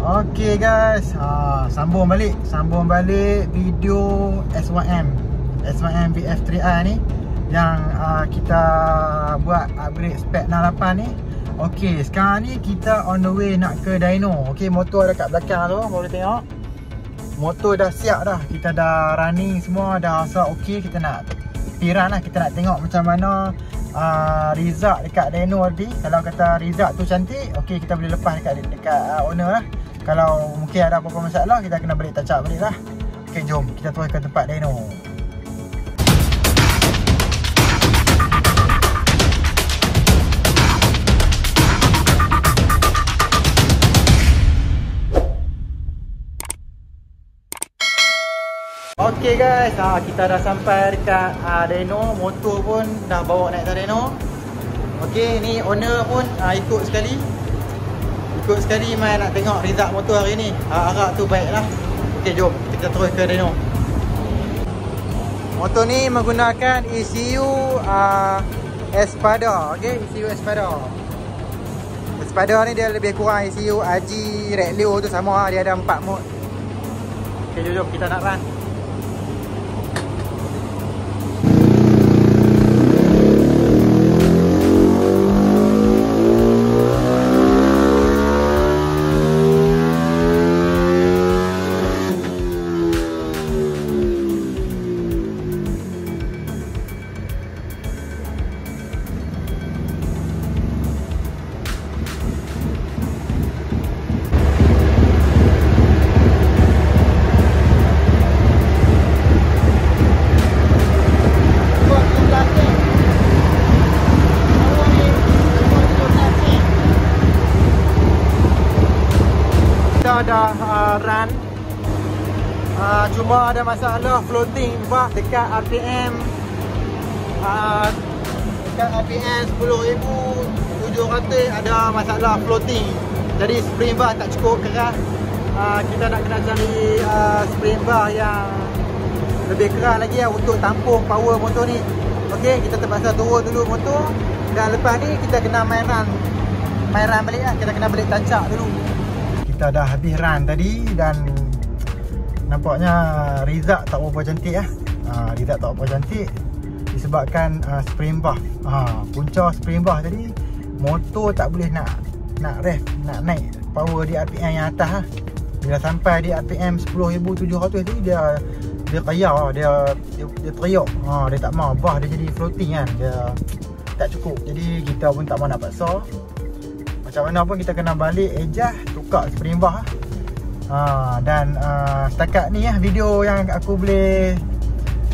Okay guys. Ha, Sambung balik. Sambung balik video S1M S1M VF3i ni Yang uh, kita buat upgrade spec 68 ni. Okay sekarang ni kita on the way nak ke dyno Okay motor ada kat belakang tu. Boleh tengok. Motor dah siap dah. Kita dah running semua. Dah rasa okay Kita nak Piran lah. Kita nak tengok macam mana uh, Result dekat dyno tadi. Kalau kata result tu cantik Okay kita boleh lepas dekat, dekat uh, owner lah kalau mungkin ada apa-apa masalah kita kena balik touch up balik lah. Ok jom kita terus ke tempat dyno Ok guys, ha, kita dah sampai dekat uh, dyno Motor pun dah bawa naik ke dyno Ok, ni owner pun uh, ikut sekali Ikut sekali mai nak tengok result motor hari ni. Harap tu baik lah Ok jom kita terus ke dyno Motor ni menggunakan ECU uh, Espada. Ok ECU Espada. Espada ni dia lebih kurang ECU AG Red Leo tu sama lah Dia ada 4 mode Ok jom jom kita nak run dah uh, run. Uh, Cuma ada masalah floating bah dekat RPM uh, Dekat RPM 10,700 ada masalah floating. Jadi spring bar tak cukup keras. Uh, Kita nak kena cari uh, spring bar yang lebih keras lagi lah untuk tampung power motor ni. Ok, kita terpaksa turun dulu motor. Dan lepas ni kita kena main run. Balik lah, kita kena balik tancap dulu kita dah habis run tadi dan nampaknya result tak berapa cantik lah. Ha, result tak berapa cantik disebabkan uh, spring bar. Ha, punca spring bar tadi motor tak boleh nak nak ref, nak naik power di RPM yang atas lah. Bila sampai di RPM 10,700 tadi dia dia kayau dia, dia, dia teriak. Ha, dia tak mau bah dia jadi floating kan. Dia tak cukup. Jadi kita pun tak mau nak paksa. Macam mana pun kita kena balik adjust tukar spring bar ha, dan uh, setakat ni ya video yang aku boleh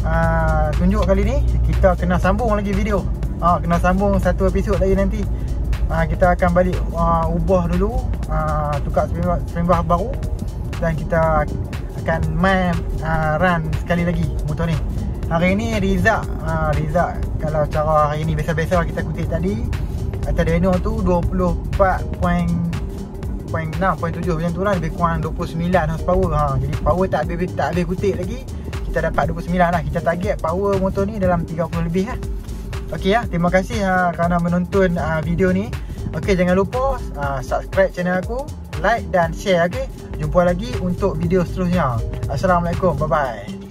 uh, tunjuk kali ni kita kena sambung lagi video. Ha, kena sambung satu episod lagi nanti. Uh, kita akan balik uh, ubah dulu uh, tukar spring spring bar baru. Dan kita akan main uh, run sekali lagi motor ni. Hari ni Rizak uh, Rizak kalau cara hari ni biasa-biasa kita kutip tadi Atas Dino tu 24.6 6.7 macam tu lah. Lebih kurang 29 horsepower ha. jadi power tak habis tak habis kutip lagi kita dapat 29 lah. Kita target power motor ni dalam 30 lebih lah. Ok ya terima kasih ha, kerana menonton ha, video ni. Ok jangan lupa ha, subscribe channel aku like dan share ok jumpa lagi untuk video seterusnya. Assalamualaikum bye bye